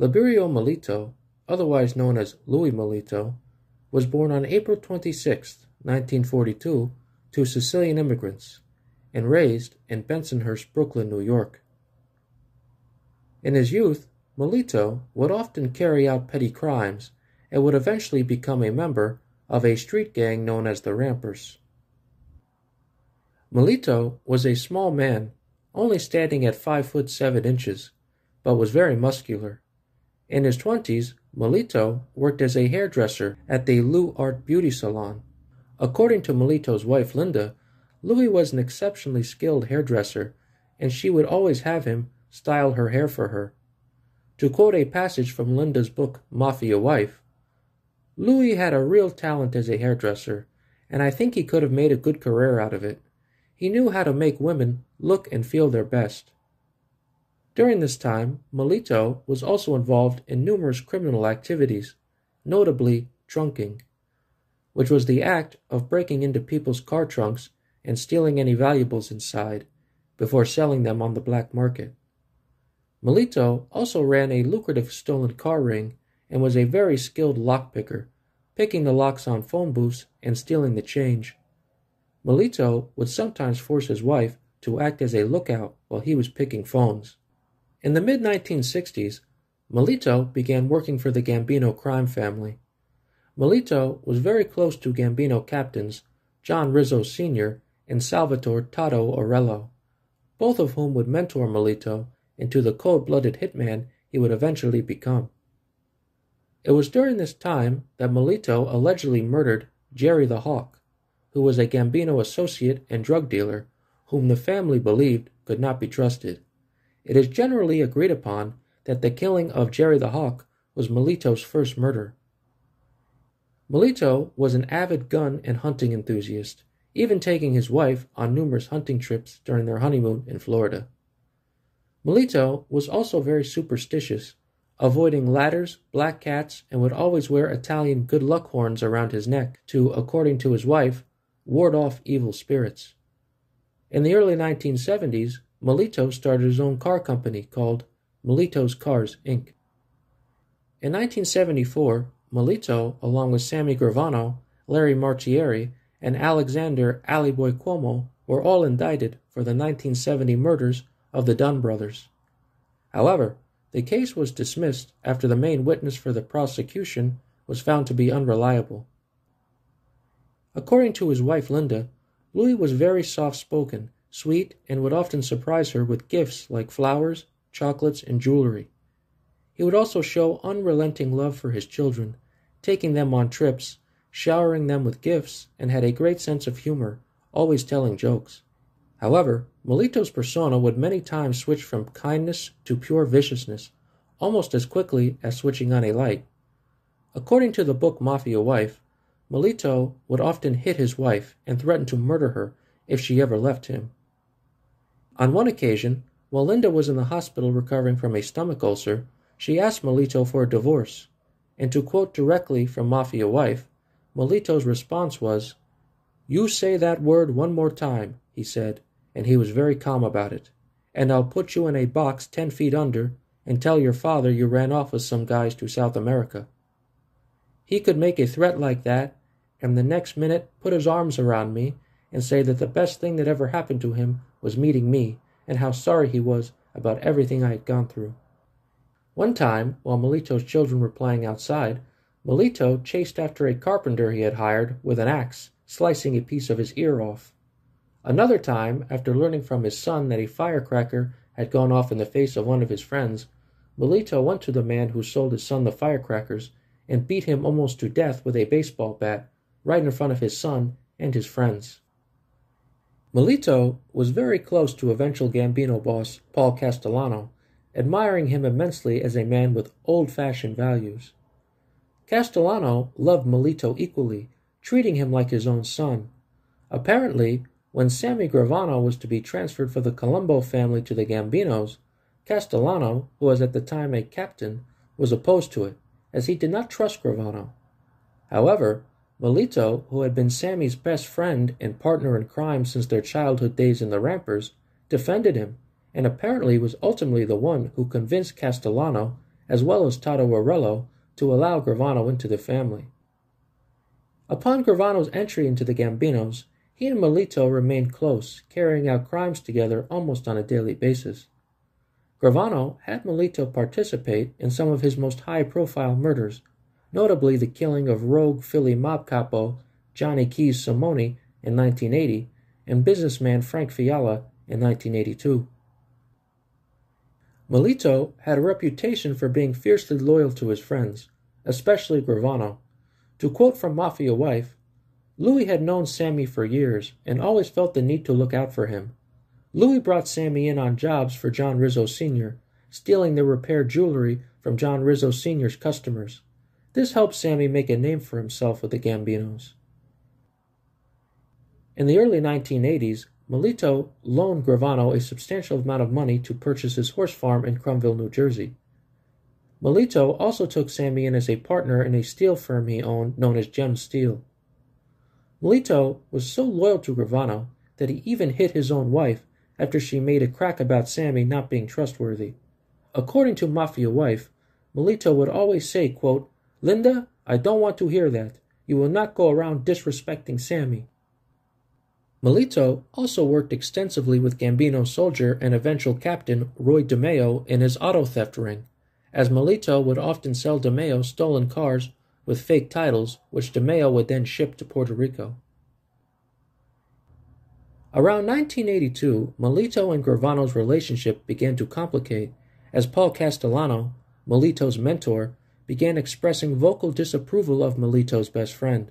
Liborio Milito, otherwise known as Louis Milito, was born on April 26, 1942, to Sicilian immigrants and raised in Bensonhurst, Brooklyn, New York. In his youth, Milito would often carry out petty crimes and would eventually become a member of a street gang known as the Rampers. Milito was a small man, only standing at five foot seven inches, but was very muscular. In his twenties, Milito worked as a hairdresser at the Lou Art Beauty Salon. According to Milito's wife Lynda, Louis was an exceptionally skilled hairdresser, and she would always have him style her hair for her. To quote a passage from Lynda's book Mafia Wife, Louis had a real talent as a hairdresser, and I think he could have made a good career out of it. He knew how to make women look and feel their best. During this time, Milito was also involved in numerous criminal activities, notably trunking, which was the act of breaking into people's car trunks and stealing any valuables inside before selling them on the black market. Milito also ran a lucrative stolen car ring and was a very skilled lockpicker, picking the locks on phone booths and stealing the change. Milito would sometimes force his wife to act as a lookout while he was picking phones. In the mid 1960s, Milito began working for the Gambino crime family. Milito was very close to Gambino captains John Rizzo Sr and Salvatore Toddo Aurello, both of whom would mentor Milito into the cold blooded hitman he would eventually become. It was during this time that Milito allegedly murdered Jerry the Hawk, who was a Gambino associate and drug dealer whom the family believed could not be trusted. It is generally agreed upon that the killing of Jerry the Hawk was Milito's first murder. Milito was an avid gun and hunting enthusiast even taking his wife on numerous hunting trips during their honeymoon in Florida. Milito was also very superstitious, avoiding ladders, black cats, and would always wear Italian good luck horns around his neck to, according to his wife, ward off evil spirits. In the early 1970s, Milito started his own car company called Milito's Cars, Inc. In 1974, Milito, along with Sammy Gravano, Larry Marchieri, and Alexander Allyboy Cuomo were all indicted for the 1970 murders of the Dunn brothers. However, the case was dismissed after the main witness for the prosecution was found to be unreliable. According to his wife Lynda, Louis was very soft spoken, sweet, and would often surprise her with gifts like flowers, chocolates, and jewelry. He would also show unrelenting love for his children, taking them on trips showering them with gifts, and had a great sense of humor, always telling jokes. However, Milito's persona would many times switch from kindness to pure viciousness, almost as quickly as switching on a light. According to the book Mafia Wife, Milito would often hit his wife and threaten to murder her if she ever left him. On one occasion, while Lynda was in the hospital recovering from a stomach ulcer, she asked Milito for a divorce, and to quote directly from Mafia Wife, Milito's response was, You say that word one more time, he said, and he was very calm about it, and I'll put you in a box ten feet under and tell your father you ran off with some guys to South America. He could make a threat like that, and the next minute put his arms around me and say that the best thing that ever happened to him was meeting me, and how sorry he was about everything I had gone through. One time, while Milito's children were playing outside, Milito chased after a carpenter he had hired with an axe, slicing a piece of his ear off. Another time, after learning from his son that a firecracker had gone off in the face of one of his friends, Milito went to the man who sold his son the firecrackers and beat him almost to death with a baseball bat right in front of his son and his friends. Milito was very close to eventual Gambino boss Paul Castellano, admiring him immensely as a man with old fashioned values. Castellano loved Milito equally, treating him like his own son. Apparently, when Sammy Gravano was to be transferred for the Colombo family to the Gambinos, Castellano, who was at the time a captain, was opposed to it, as he did not trust Gravano. However, Milito, who had been Sammy's best friend and partner in crime since their childhood days in the Rampers, defended him, and apparently was ultimately the one who convinced Castellano as well as Toddo Aurello, to allow Gravano into the family. Upon Gravano's entry into the Gambinos, he and Milito remained close, carrying out crimes together almost on a daily basis. Gravano had Milito participate in some of his most high profile murders, notably the killing of rogue Philly mob capo Johnny Keys Simone in 1980 and businessman Frank Fiala in 1982. Milito had a reputation for being fiercely loyal to his friends, especially Gravano. To quote from Mafia Wife, Louis had known Sammy for years and always felt the need to look out for him. Louis brought Sammy in on jobs for John Rizzo Sr., stealing the repaired jewelry from John Rizzo Sr.'s customers. This helped Sammy make a name for himself with the Gambinos. In the early 1980s, Milito loaned Gravano a substantial amount of money to purchase his horse farm in Crumville, New Jersey. Milito also took Sammy in as a partner in a steel firm he owned known as Gem Steel. Milito was so loyal to Gravano that he even hit his own wife after she made a crack about Sammy not being trustworthy. According to Mafia Wife, Milito would always say, quote, Lynda, I don't want to hear that. You will not go around disrespecting Sammy. Milito also worked extensively with Gambino soldier and eventual captain Roy DeMeo in his auto theft ring, as Milito would often sell DeMeo stolen cars with fake titles, which DeMeo would then ship to Puerto Rico. Around 1982, Milito and Gravano's relationship began to complicate as Paul Castellano, Milito's mentor, began expressing vocal disapproval of Milito's best friend.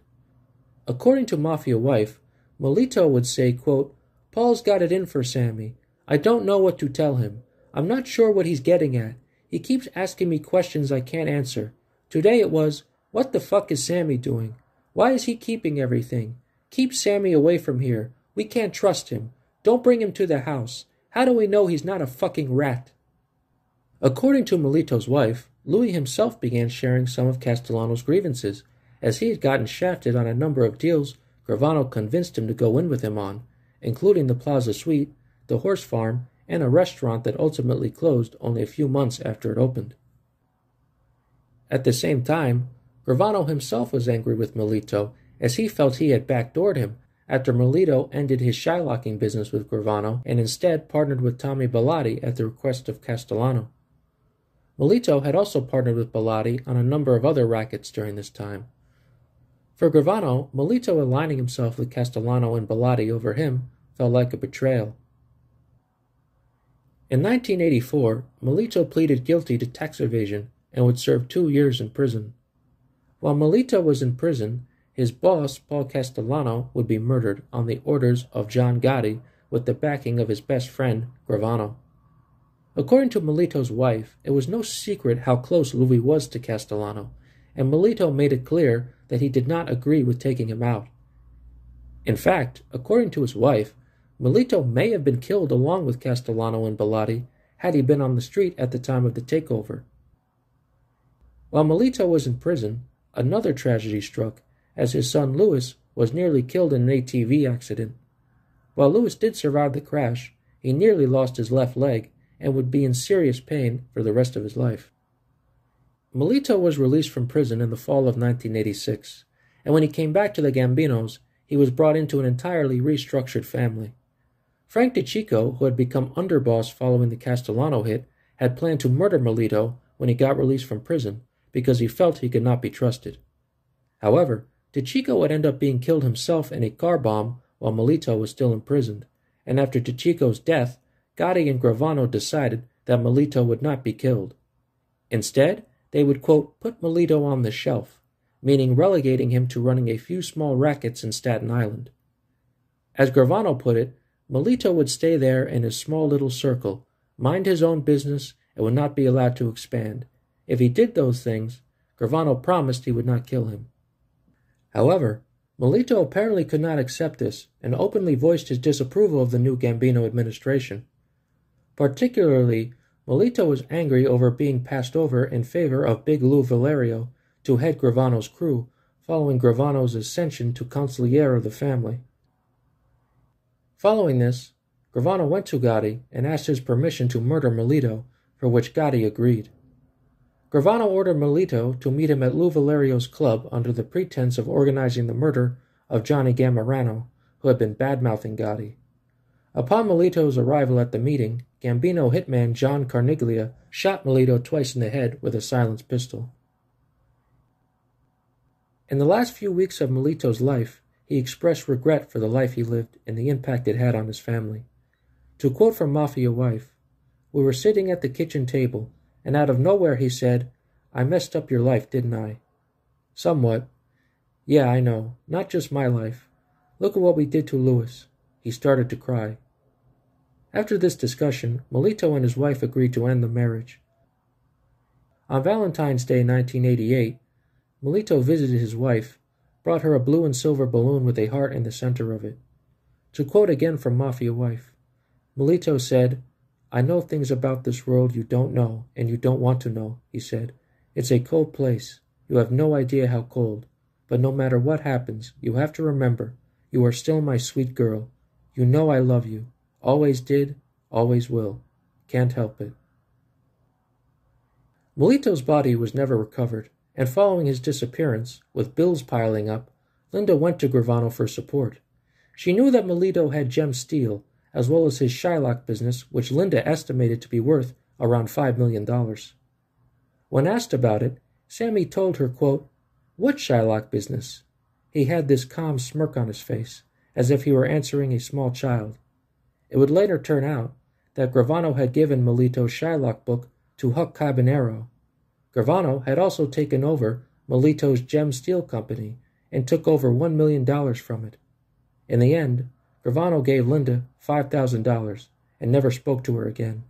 According to Mafia Wife, Milito would say, quote, Paul's got it in for Sammy. I don't know what to tell him. I'm not sure what he's getting at. He keeps asking me questions I can't answer. Today it was, What the fuck is Sammy doing? Why is he keeping everything? Keep Sammy away from here. We can't trust him. Don't bring him to the house. How do we know he's not a fucking rat? According to Milito's wife, Louis himself began sharing some of Castellano's grievances, as he had gotten shafted on a number of deals Gravano convinced him to go in with him on, including the Plaza Suite, the horse farm, and a restaurant that ultimately closed only a few months after it opened. At the same time, Gravano himself was angry with Milito as he felt he had backdoored him after Milito ended his shylocking business with Gravano and instead partnered with Tommy Bilotti at the request of Castellano. Milito had also partnered with Bilotti on a number of other rackets during this time. For Gravano, Milito aligning himself with Castellano and Bilotti over him felt like a betrayal. In 1984, Milito pleaded guilty to tax evasion and would serve two years in prison. While Milito was in prison, his boss, Paul Castellano, would be murdered on the orders of John Gotti with the backing of his best friend, Gravano. According to Milito's wife, it was no secret how close Louis was to Castellano, and Milito made it clear that he did not agree with taking him out. In fact, according to his wife, Milito may have been killed along with Castellano and Bilotti had he been on the street at the time of the takeover. While Milito was in prison, another tragedy struck as his son Louis was nearly killed in an ATV accident. While Louis did survive the crash, he nearly lost his left leg and would be in serious pain for the rest of his life. Milito was released from prison in the fall of 1986, and when he came back to the Gambinos, he was brought into an entirely restructured family. Frank DeCicco, who had become underboss following the Castellano hit, had planned to murder Milito when he got released from prison because he felt he could not be trusted. However, DeCicco would end up being killed himself in a car bomb while Milito was still imprisoned, and after DeCicco's death, Gotti and Gravano decided that Milito would not be killed. Instead, they would, quote, put Milito on the shelf, meaning relegating him to running a few small rackets in Staten Island. As Gravano put it, Milito would stay there in his small little circle, mind his own business, and would not be allowed to expand. If he did those things, Gravano promised he would not kill him. However, Milito apparently could not accept this and openly voiced his disapproval of the new Gambino administration. Particularly, Milito was angry over being passed over in favor of Big Lou Vallario to head Gravano's crew following Gravano's ascension to consigliere of the family. Following this, Gravano went to Gotti and asked his permission to murder Milito, for which Gotti agreed. Gravano ordered Milito to meet him at Lou Vallario's club under the pretense of organizing the murder of Johnny Gammarano, who had been bad-mouthing Gotti. Upon Milito's arrival at the meeting, Gambino hitman John Carneglia shot Milito twice in the head with a silenced pistol. In the last few weeks of Milito's life, he expressed regret for the life he lived and the impact it had on his family. To quote from Mafia Wife, we were sitting at the kitchen table, and out of nowhere he said, I messed up your life, didn't I? Somewhat. Yeah, I know. Not just my life. Look at what we did to Louis. He started to cry. After this discussion, Milito and his wife agreed to end the marriage. On Valentine's Day 1988, Milito visited his wife, brought her a blue and silver balloon with a heart in the center of it. To quote again from Mafia Wife, Milito said, I know things about this world you don't know and you don't want to know, he said. It's a cold place. You have no idea how cold. But no matter what happens, you have to remember you are still my sweet girl. You know I love you. Always did, always will. Can't help it. Milito's body was never recovered, and following his disappearance, with bills piling up, Lynda went to Gravano for support. She knew that Milito had gem steel as well as his Shylock business, which Lynda estimated to be worth around $5 million. When asked about it, Sammy told her, quote, What Shylock business? He had this calm smirk on his face, as if he were answering a small child. It would later turn out that Gravano had given Milito's Shylock book to Huck Carbonaro. Gravano had also taken over Milito's Gem Steel Company and took over $1 million from it. In the end, Gravano gave Lynda $5,000 and never spoke to her again.